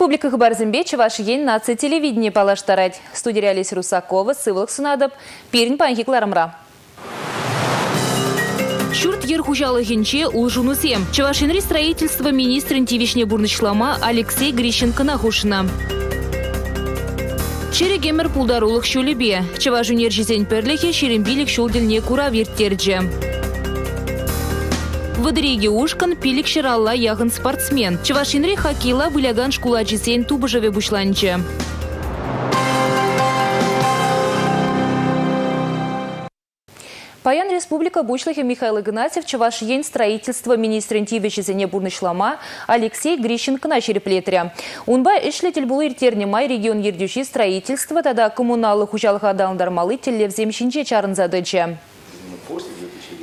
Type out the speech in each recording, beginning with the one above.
Республика Хабарзымбе Чаваш ен нация телевидение палаштарать. Студия Алис Русакова, Сывлық Сунадып, Перін Панхикларымра. Шурт ер хужалыгенче улжунусе. Чавашинри строительство министрин тивишне бурнычлама Алексей Грищенко нахушина. Чере гемер пулдарулық шөлебе. Чаваш унержизен перлехе шерембилік шулділне кура верттерджі. Выдыреге ушкан пилик шыралла яғын спортсмен. Чавашинри хоккейла выляган шкула жесен тубыжыве бушланчы. Паян Республика Бучлахи Михаил Игнатьев Чаваш ен строительство министрин тивечезене бурнышлама Алексей Грищенко на череплетря. Унба ишлетель был иртерне май регион ердющий строительство, тогда коммуналы хужалха далндармалы телевзем шинче.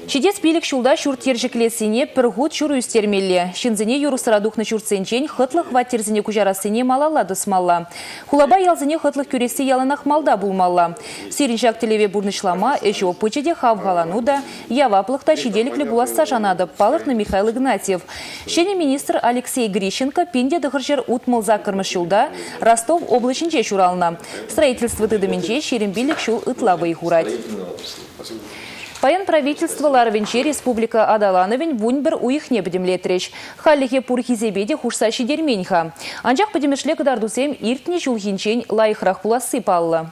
Чидес пилік шулда шурт ержіклесіне пір ғуд шүр үстермелі. Шинзіне юрусырадухны шуртсенчен хытлық ваттерзіне күжарасыне малалады смалла. Хулаба ялзіне хытлық күресі ялынақ малда булмалла. Сириншак телеве бурнышлама эшо пычеде хавгалану да яваплықта шиделіклі буласса жанады палықны Михаил Игнатьев. Шене министр Алексей Грищенко пенде дығыржер утмыл закырмы шулда Ростов облачынче шурална. Строительство тыдымінче шерембилік шул ытлабы хурать. Паян правительство Ларвенче республика Адалановин вуньбер уихне бедемлетреш. Халлихе пурхизебеде хушса шидерменьха. Анжақ бедемешле кадардусем иртне жулхинчен лайхрах пуласы палла.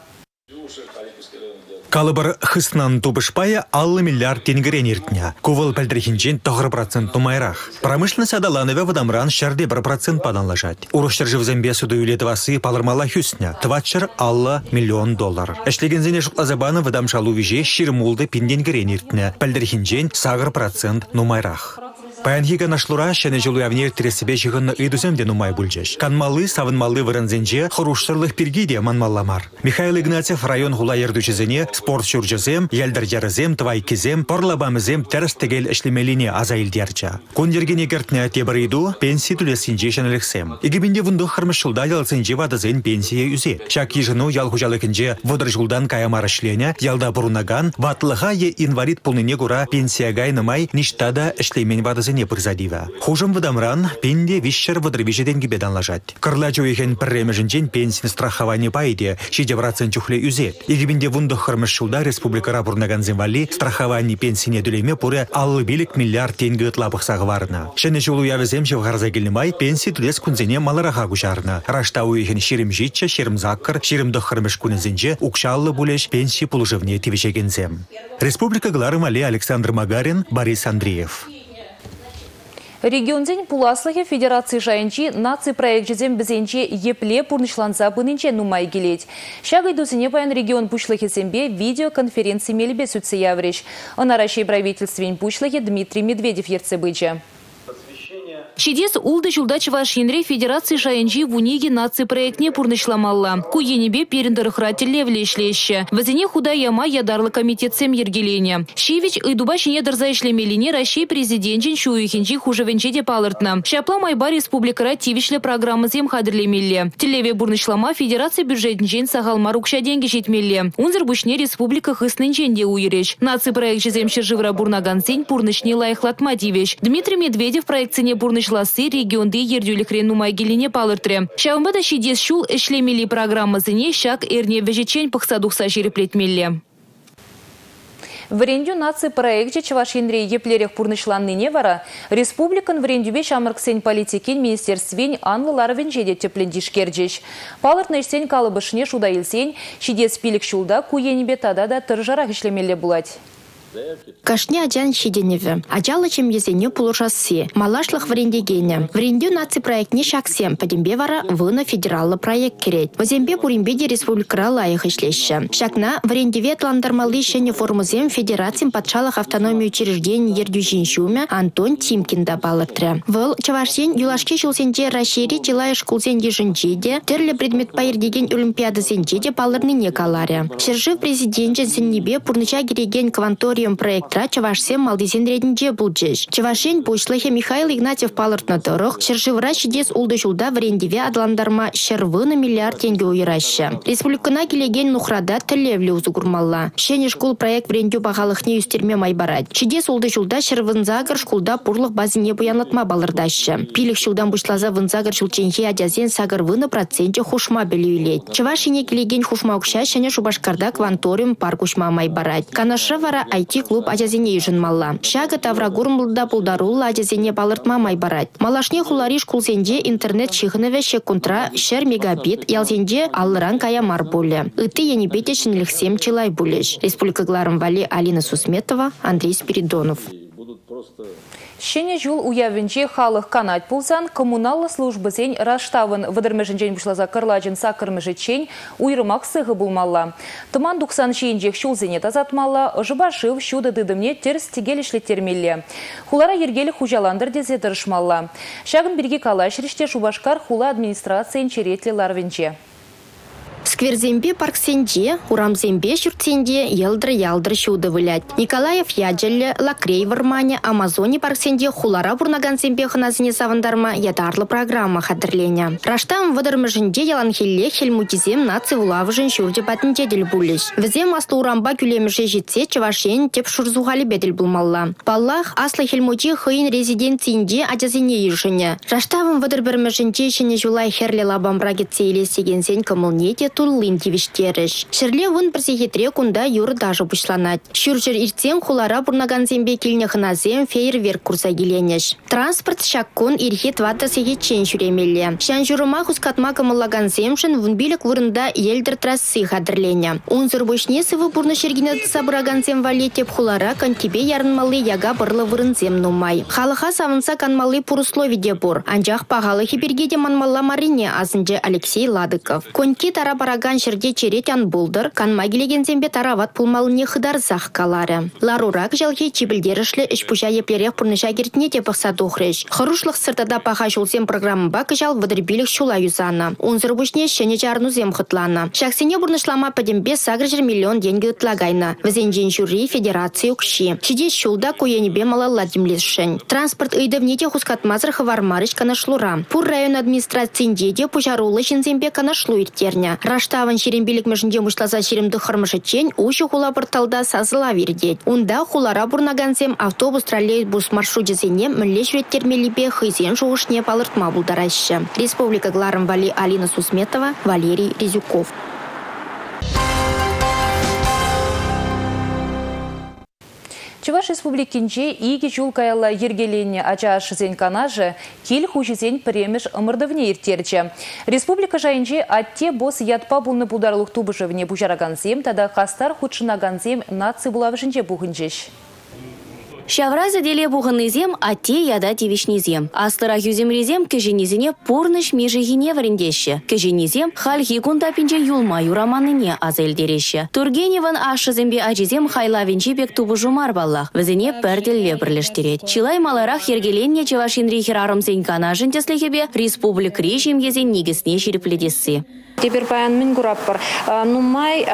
Калыбыр хыснан тубышпая аллы миллиард тенгерен иртня. Кувал пәлдірхінчен тоғыр процент тумайрақ. Промышленность адаланове вадамран шәрде бір процент паданлажать. Урыштыр живзембе суды үлетвасы палырмала хүсня. Тватчыр аллы миллион доллар. Эшлеген зене шуклазабаны вадамшалу виже ширмулды пинденгерен иртня. Пәлдірхінчен сағыр процент нумайрақ. Паянхига нашлура шәне жылу явне тересебе жығынны ыйдусем де нумай бүлжеш. Канмалы, савынмалы вырынзенже хұрушсырлық пиргиде манмалламар. Михаил Игнатьев район хула ердучезене спорт шуржызем, елдір ярызем, твай кезем, порлабамызем тәріс тегел ішлемеліне азайыл дерча. Кондергене гертне тебір иду, пенсии түлесінже шәнеліксем. Игібінде вұнды хырмышылда ялсынже вадызен пенсия үзе. Шак ежіну ял хужалыкінже вұдыр жылдан каямар ішлене, ялда бұрунаган, ватлыға е инвалид пулныне гура пенсия гайнымай ништада ішлемен вадызен не призадива. Хужым выдамран пенде вишшер выдрывижеден гибедан лажать. Кырла жуехен пірремежінчен пенсин страхование пайде, шиде процент чухле үзет. Игибінде вундық хырмыш шулда республикара бурнаган земвали страхование пенсине дүлеме пуры аллы билік миллиард тенгі ытлапық сағыварына. Шыны жулу явызем шевғарза келімай пенсии түлес күнзене малараға күшарына. Рашта уехен шерім житча, шерім заккыр, шерімді хырмыш күнізенже укшаллы булеш пенсии пулыжывне тивешегензем. Республика Гларым Александр Магарин, Борис Андреев. Регионден пуласлығы федерации жайынчи наци проект бізенче епле пурнышланса бұнынче нумай келет. Шағай баян регион пушлығы сембе видеоконференции мелебе сүтсе явреш. Онарашей правительствен Дмитрий Медведев ерце быча. Чидес улды жылда Чувашинре Федерации Шайынжи вуниги нации проектне пурнышламалла. Куенебе перендырыхра телевле ишлеще. Вазине худа яма ядарлы комитет сем ергелене. Шивич ыдуба шине дырза ишлемелине Россия президентин шуихинчи хужевенче де палыртна. Шапла майба республикара тивишле программы зем хадрлемелле. Телеве бурнышлама Федерация бюджетнчен сахалмар укша деньги жетмелле. Унзыр бушне республика хыснынчен де уйреч. Наци проект жезем живра бурнаган сень пурнышне лайхлатма дивеш. Дмитрий Медведев проектсыне бурныш Шласы регионды ердюлікрен нумай келіне палыртыры. Шауымбада шидес шул эшлемели программасыне шак эрне вежечен пықсадуқса жереплетмелі. Врендю нации проекте Чавашинре еплерех пурнышланныне вара, республикан врендюбе шамырксен политикин министерствен анлыларвен жеде теплендиш керджеш. Палыртны сен калыбышне шуда илсен, шидес пилік шулда куенебе тада да тұржарақ ишлемелі булать. Кашне аджан шиденеве. Аджалы чем езене пулушасы. Малашлых врендегене. Врендю наци проектне шаксем. Падембе вара вына федералы проект керет. Возембе буримбеде республикара лайық ишлеші. Шакна врендеве тландармалы шене формузем федерациям патшалық автономию учреждений ердюжин шуме Антон Тимкин да балытры. Выл чавашсен юлашке шулсенде расшири тилай шкулсен ежинчеде, терлі предмет пайырдеген олимпиада сенчеде балырны не каларе. Шержи президент жен сеннебе пурныча кереген квантори прием проектра чавашсем малдизен рединже булджиш. Чавашен бушлыхе Михаил Игнатьев палыртна дырых, шыршывыра шидес улды жулда врендиве адландарма шырвыны миллиард тенге уйраща. Республикана келеген нухрада тілевлі узугурмалла. Шене школ проект врендю бағалықне юстерме майбарад. Шидес улды жулда шырвынзагыр школда пурлық базине буянатма балырдаща. Пилік шулдан бушлаза вынзагыр шулченхе адязен сагыр выны проценте хушма белюйлет. Чавашине келеген хушма укша шене шубашкарда кванториум парк ушма майбарад. Канашы вара IT-клуб адязене южынмалла. Шага таврагурмлда пулдарулла адязене балыртма майбарад. Малашне хулариш кулсенде интернет чихыныве шекунтра шер мегабит ялзенде аллыран кая мар буле. Ыты енебете шинлихсем чилай булеш. Республика Гларом Вали Алина Сусметова, Андрей Спиридонов. Шене жул уявенче халық канат пулсан коммуналы службы раштавын выдырмежінжен бұшлаза кырлажын сакырмежечен уйрымақ сығы булмалла. Тыман дуксан шейінжек шулзене тазатмалла, жыбашыв шуды дыдымне терс тегелішлі термелле. Хулара ергелі хужаландыр дезе тұрышмалла. Шағын бірге калаш ріште шубашкар хула администрациян черетлі ларвенче. Скверзембе парксенде, урамзембе шүртсенде елдір ялдыр шуды вылять. Николаев яджелі, Лакрей вармане, Амазоне парксенде хулара бурнаганзембе хыназіне савандарма ядарлы программа хадырленя. Раштам выдырмыжынде яланхелле хельмутизем наци улавыжын шүрде батынде дел булыш. Візем аслы урамба күлеміже жетсе чывашен теп шурзуғали бедел булмалла. Баллах аслы хельмути хыйын резиденциинде адязыне ешіне. Раштавым выдырбірмыжынде шыне жулай херле лабамбра кетсе елесеген сен кымылнете туллин тивиштеріш. Шерле вын бірсехетре кунда юры даже бұшланат. Шүржір иртен хулара бурнаган зембе келіне хыназем фейерверк курса келенеш. Транспорт шаккун ирхет вата сегетчен жүремелі. Шан жұрыма хускатма кымыллаган земшін вунбилік вырында елдір трассы хадырлене. Унзыр бұшнесывы бурны шергіне сабыраган зем валетеп хулара кантибе ярынмалы яга бырлы вырын зем нумай. Халыха савынса канмалы пуруслови де бур. Анжақ пағалы хибергеде манмалла марине азынжы Алексей Ладыков. Коньки тара бараган жерде черетян булдыр, канма келегензембе тарават пулмалыне хыдарзах калары. Ларурак жалхи чибілдерішлі іш пұжа еплерек пұрныша кертіне те пықса тухреш. Хырушлық сыртада паха жолсем программа бак жал вадырбилік шула юзана. Унзыр бұшне шене жарну зем хытлана. Шаксене бұрнышлама падембе сагр жер миллион деньгиытлагайна. Візенжен жюри федерации укши. Шиде шулда куенебе малалла демлесшен. Транспорт ыйдывнете хускатмазыр хывармарыш канашлура. Пур район администрациинде де пужарулы шинзембе канашлу иртерня. Раштаван шерембелік межінде мұшласа шеремді хырмышы чен ұшы хула бұрталда сазыла вердет. Унда хулара бурнагансем автобус троллейбус маршрутезене мүлле жветтермеліпе хызен жоғышне палыртма бұлдарашы. Республика Гларым Вали Алина Сусметова, Валерий Резюков. Чуваш республикинче иги жул каялла ергеленне ача шызен канажы кил хужизен премеш ымырдывне иртерче. Республика жайынче атте бос ятпа булны пулдарлық тубышывне бужараганзем, тада хастар худшынаганзем наци булавышынче бухынчеш. Шавразы деле буғынызем, атте яда тивишнизем. Астыра юземрезем кеженизіне порныш межегине варендеші. Кеженизем хальхи кундапинче юлма юраманыне азелдереші. Тургеневан ашызембе ажизем хайлавинче бек тубы жумар баллах. Візіне пәрделле бірлештерет. Чилай маларах ергеленне чевашинри хирарымзен канажын теслехебе республик режим езен нигісне шерепледесі. Тебер баян мин гураппар. Нумай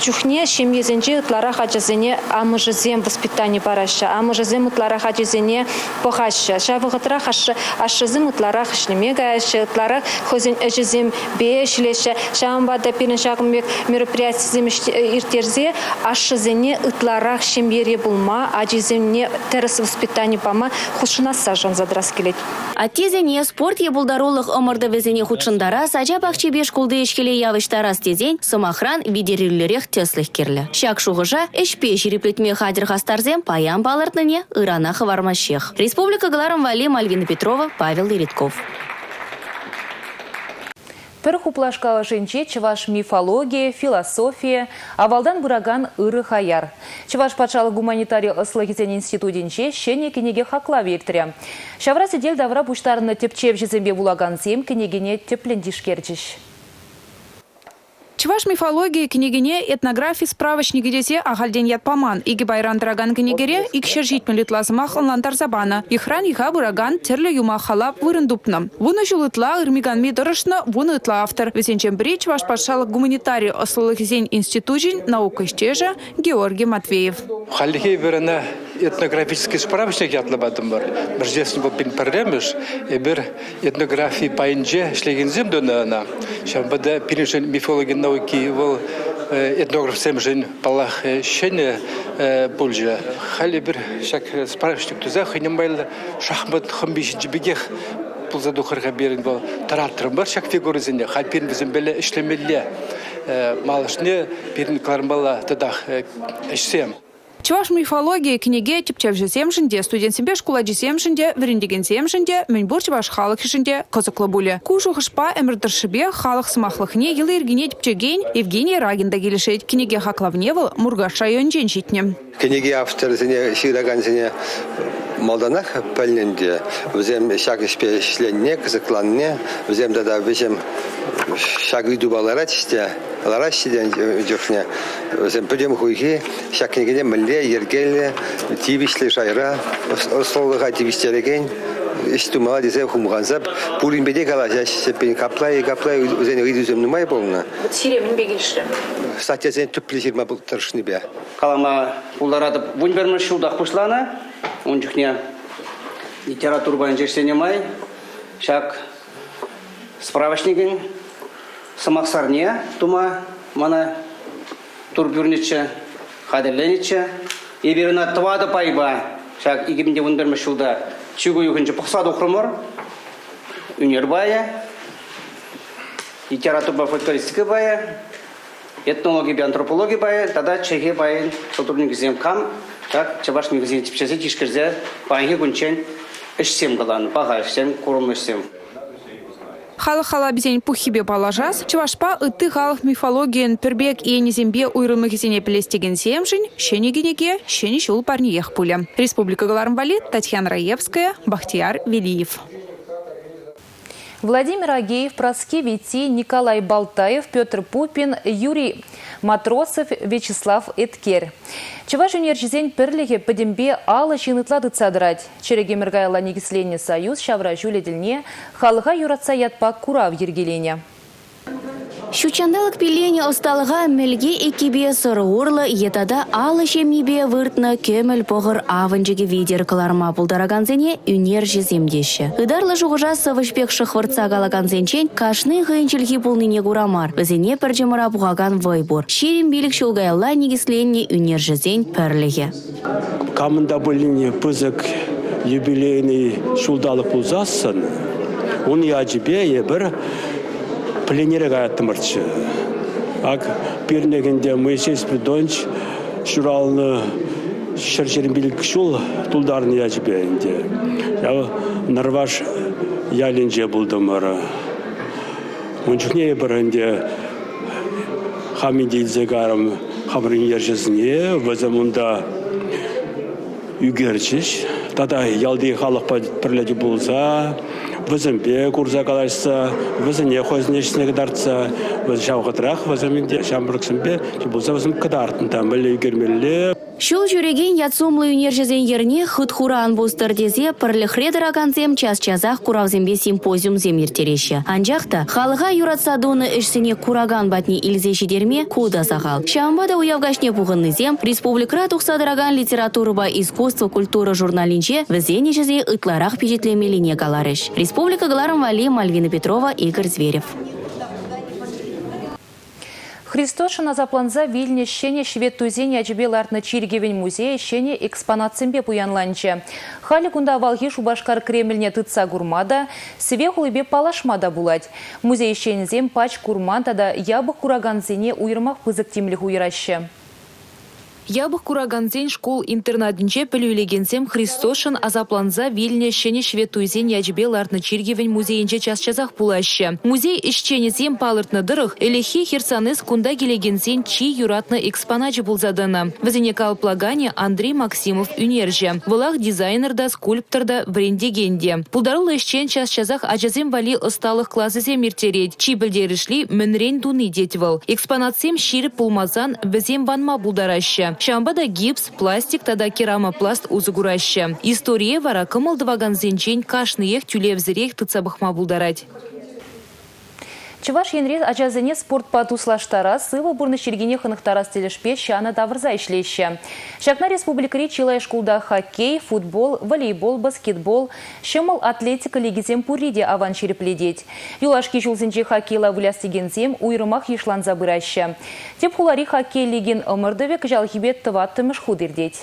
чухне шем езенче ытлара хачазене амыжызем воспитание параща, амыжызем ытлара хачазене похаща. Шавы гытра хашшы ашызым ытлара хышнеме гаяща, ытлара хозен эжизем бешлеша. Шамбада пирин шагымбек мероприятиезем иртерзе ашызене ытлара шем ере булма, ажиземне терес воспитание пама хушына сажан задрас келет. Атезене спорт ебулдарулық ымырды везене худшындара сажа бақче беш кулды ешкеле явыштарас тезен сымахран видериллерех теслых керлі. Шак шуғыжа эшпе жиреплетме хадир хастарзем паян балыртныне ырана хавармашех. Республика Галарам Вали Мальвина Петрова, Павел Лиритков. Пір хуплашкалы жынче чываш мифология, философия, авалдан бураган ыры хаяр. Чываш патшалы гуманитарий ыслы кезен институтинче шене кенеге хакла векторя. Шавра сидел давра буштарыны тепчев жезембе булаган зем кенегене теплендиш керчиш. Чуваш мифологии книгине этнографии справочники десе ахальден ятпаман. Иги байран драган книгере икшер житмелит лазымах онлантар забана. Ихран иха бураган терле юма халап вырындупна. Вуны жулытла ирмиган мидырышна вуны ытла автор. Весенчен брич ваш пашалык гуманитарий ослылых зень институтин наука штежа Георгий Матвеев. Халихи верена этнографический справочник ятлабадым бар. Бір жесін бұл бін пәрреміш, бір этнография пайынже шлегензем дөнәна. Шамбада пиришен мифология науки бұл этнограф семжен палах шене бульжа. Хали бір шак справочник туза хынымбайлы шахмат хымбишінші бігех бұл задухырға берін бұл тараттырым бар шак фигурызыне. Хал пирін бізін бәлі ішлемелі малышны пирін клармбала тадах ішсем. Чуваш мифология книге типчев земшінде, студент себе школа земшінде, верендеген земшінде, менбур чуваш халық хишінде кызыклы буле. Кушу хышпа әмірдіршібе халық сымақлықне елы ергене типчеген Евгений Рагинда келішет. Книге хаклавневыл Мургаш районжен жетне. Книге автор зіне шираган зіне молданах пәлненде. Өзем шаг ішпе ішленне, кызыкланне, өзем дада өзем шаг видубалара тісте. Лара сиден жоқне. Өзем пөдем хуйги, шаг книгене мілле, ергеле, тивишле шайра, ослолыға тивиштереген. Истумала десе хумганзап, пулин беде кала, сепен каплай, каплай, өзен ридузем нумай болна. Сиремін бегелші. Статья түплі жирма бұл тұршыны бе. Калама пуларадып, вун бермеш шулдақ пушлана, он жүхне литература байын жерсене май, шак справочнигін самақсарне тума мана турбюрниче хадерлениче еберина твада пайба шак игимде вун бермеш шулда чугу юхынчы пықсады оқырмыр үнер бая литература фольклористика бая этнология би антропология бая тада чеге бая сотрудник зем кам так чабаш негізген типчесе тишкерзе байге күнчен ішсем кылан баға ішсем курым ішсем Халық хала бізен пухибе балажас, чывашпа ыты халық мифологиян пірбек енезембе уйрымы кезене пілестеген семжін, шені генеге, шені шул парниех пулі. Республика Галармбали, Татьяна Раевская, Бахтияр Велиев. Владимир Агеев, Проскевити, Николай Балтаев, Петр Пупин, Юрий Матросов, Вячеслав Эткер. Чуваш университет пірлігі підімбе алы жинытла дыцадырать. Череге Миргайла негіслене союз шавра жүледіліне халыға юратса ятпа курав ергелене. Щучандалык пилене осталыға мәлге экибе сыры орлы етада алы жемибе выртны көміл пұғыр авынжыге видер кыларма бұлдараганзене үнер жеземдеші. Ыдарлы жуғыжа сывышпек шықвыртса галаганзенчен кашны ғынчылги пулныне гурамар. Бізіне піржемыра бұғаган вайбур. Шерім билік шулгайла негісленне үнер жезен пірліге. Камында бұліне пызык юбилейный шулдалық бұлзасын, он яжібе ебір пленерге аттымырчы. Ак пирнегенде Моисей Спидонч шуралны шыршырын билік шул тулдарын яжбенде. Я нарваш ялинже булдымыры. Ончукне бірінде хаминде илзегарым хамрын ержесіне, вазамында үгерчіш. Тада ялды халық бірледі болса, візімбе курса калашса, візіне хозінешісіне кыдартса, віз шауғытырақ візімінде шамбырықсынбе, болса візім кыдартын там, білі үгермелі. Шул жүреген ятсумлы үнержезен ерне хыт-хуран бустыр дезе пірліхредір аганзем час-чазақ куравзембе симпозиум земиртереші. Анжақта халыға юратсадуны ішсіне кураган батни илзе жидерме куда сағал. Шамбада уявгашне бұғынны зем республикра тұқсадыраган литература ба искусство культура журналинче візене жезе ытларақ пижетлемеліне галарыш. Республика Галарам Вали, Мальвина Петрова, Игорь Зверев. Христошина запланза вильне щене швед тузене ачбеларны чиргевен музей щене экспонатсембе. Хали кунда валхи шубашкар Кремльне тытса гурмада, све хулыбе палашмада булать. Музей щензем пач курманда да ябық кураганзене уйрмақ пызык темлих уйраще. Ябық кураганзен школ-интернатынче пілюлегенсем Христошын азапланза вильне шене шветуйзен яжбе лартны чиргевен музейінче час-часақ пулашы. Музей ишченезем палыртны дырық, элехи херсаныз кунда келегенсен чи юратны экспоначы булзадыны. Візіне калплагане Андрей Максимов үнерже. Вылақ дизайнерда, скульпторда брендегенде. Пулдарыл ишчен час-часақ ажазем вали ысталық классызем иртерет. Чи білдерішли мінрен дуны. Экспонатсем ширіп пулмазан візем ванма булдарашы. Шамбада гипс, пластик тада керамопласт узыгураща. История вара кымылдываган зенчен кашныех тюлевзірех тыцабықма булдарать. Чываш енрез ачазыне спорт патуслаштара сывы бурны шергене хынықтарас телешпе шана давырза ишлеща. Шакна республикари чилай шкулда хоккей, футбол, волейбол, баскетбол, шымыл атлетика лигизем пуриде аван черепледеть. Юлашки жулзинче хоккейла вылястегензем уйрымах ешлан забыраща. Теп хулари хоккей лигин ымырдывек жалхибет тываттымыш худырдеть.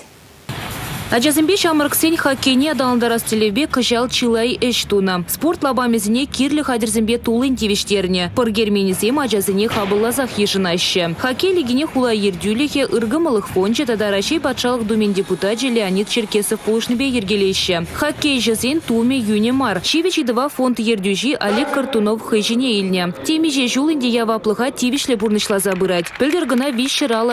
Ачасымбе шамырксен хоккейне адалындарас телебе кыжал чилай эш туна. Спорт лабамезіне кирлі хадерзімбе тулын тевештеріне. Пыргерменізем ачасыне хабылазах ешынайшы. Хоккей лигіне хула ердюлихе ыргымылық фонче тада Рашей патшалық думен депутат Леонид Черкесов пулышныбе ергелейші. Хоккей жазен туме юне мар. Чивичи два фонд ердюжи Олег Картунов хыжине илне. Теми же жулынде яваплыға тивишле бурнышла забырать. Пілдер гына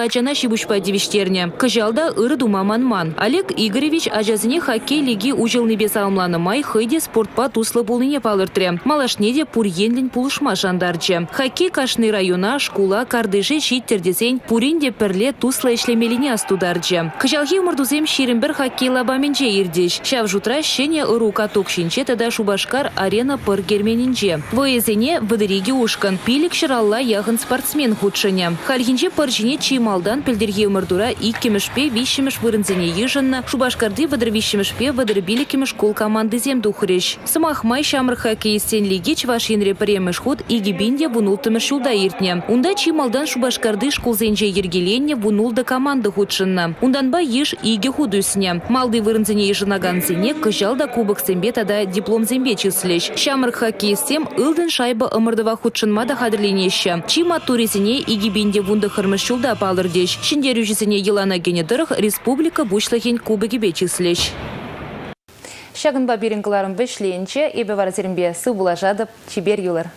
ачана шибушпа. Кыжалда ыры думаман-ман. Олег Игоревич ажазыне хоккей лиги ужылныбе салымланы май хыйде спортпа туслы болыне палыртре. Малашнеде пурьенлин пулышма жандарчы. Хоккей кашны района, шкула, кардыжы шиттердесен пуринде перле туслы ишлемелине астударчы. Кыжалхи умырдузем ширинбір хоккей лабаменче ирдеш. Шав жутра шене ыру каток шинче тада шубашкар арена пыр герменинче. Воезене выдыриги ушкан. Пилик шыралла яғын спортсмен худшыне. Хальхинче пыржине чималдан пілдерге умырдура иккемішпе вишіміш вырынзене Шубашкарды вадырвищемішпе вадырбилікеміш кол команды зем духреш. Самах май шамыр хоккейстен лиги чвашинре премеш ход иги бинде вунултымыш шулда иртне. Унда чималдан шубашкарды школзенже ергеленне вунулда команды худшынна. Ундан ба еш иги худусне. Малды вырынзене ежынаган зене кыжал да кубок зембе тада диплом зембе числеш. Шамыр хоккейстем ылдын шайба ымырдыва худшынма да хадырленеші. Чима туризіне иги бинде вунды хырмыш шулда палырдеш. Шиндер южесіне елана генедырых республика бушлахен кубок бігібе числеш. Шагын ба беріңгіларын бішлейінче, ебе варазерімбе су бұлажадып, чибер юлар.